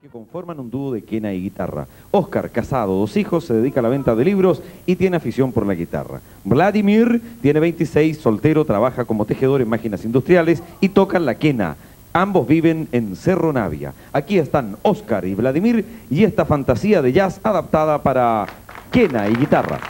que conforman un dúo de quena y guitarra. Oscar, casado, dos hijos, se dedica a la venta de libros y tiene afición por la guitarra. Vladimir tiene 26, soltero, trabaja como tejedor en máquinas industriales y toca la quena. Ambos viven en Cerro Navia. Aquí están Oscar y Vladimir y esta fantasía de jazz adaptada para quena y guitarra.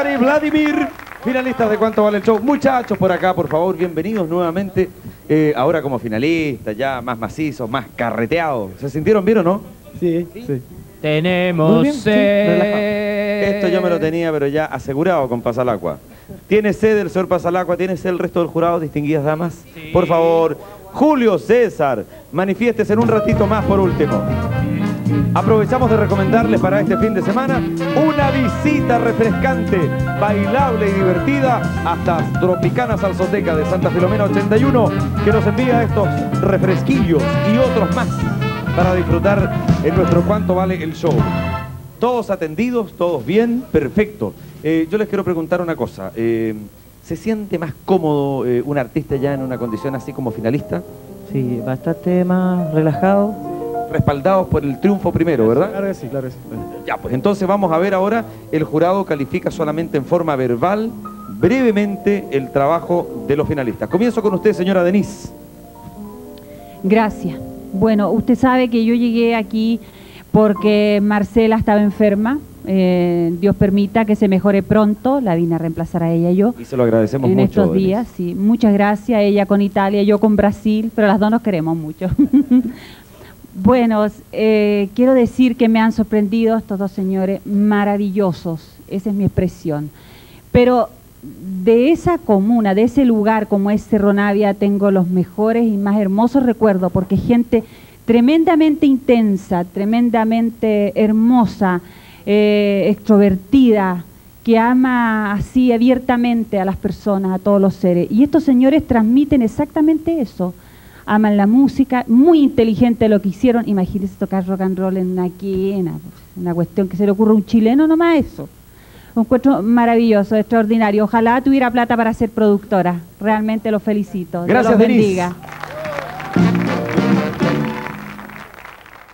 Oscar y Vladimir, finalistas de Cuánto Vale el Show. Muchachos, por acá, por favor, bienvenidos nuevamente. Eh, ahora como finalistas, ya más macizos, más carreteados. ¿Se sintieron bien o no? Sí, sí. Tenemos sí, sed. Esto yo me lo tenía, pero ya asegurado con Pasalacua. ¿Tiene sed el señor Pasalacua? ¿Tiene sed el resto del jurado, distinguidas damas? Sí. Por favor, Julio César, manifiéstese en un ratito más por último. Aprovechamos de recomendarles para este fin de semana una visita refrescante, bailable y divertida hasta Tropicana Salsoteca de Santa Filomena 81 que nos envía estos refresquillos y otros más para disfrutar en nuestro cuánto vale el show. Todos atendidos, todos bien, perfecto. Eh, yo les quiero preguntar una cosa. eh, ¿Se siente más cómodo eh, un artista ya en una condición así como finalista? Sí, bastante más relajado. Respaldados por el triunfo primero, ¿verdad? Claro que sí, claro que sí. Ya, pues entonces vamos a ver ahora, el jurado califica solamente en forma verbal, brevemente, el trabajo de los finalistas. Comienzo con usted, señora Denise. Gracias. Bueno, usted sabe que yo llegué aquí porque Marcela estaba enferma. Eh, Dios permita que se mejore pronto. La vine a reemplazar a ella y yo Y se lo agradecemos en mucho. estos Denise. días. Sí, muchas gracias. Ella con Italia, yo con Brasil, pero las dos nos queremos mucho. Bueno, eh, quiero decir que me han sorprendido estos dos señores maravillosos, esa es mi expresión. Pero de esa comuna, de ese lugar como es Cerro Navia, tengo los mejores y más hermosos recuerdos, porque gente tremendamente intensa, tremendamente hermosa, eh, extrovertida, que ama así abiertamente a las personas, a todos los seres. Y estos señores transmiten exactamente eso. Aman la música, muy inteligente lo que hicieron. Imagínense tocar rock and roll en una quena, una cuestión que se le ocurre a un chileno nomás eso. Un encuentro maravilloso, extraordinario. Ojalá tuviera plata para ser productora. Realmente lo felicito. Dios Gracias, los Denise. bendiga.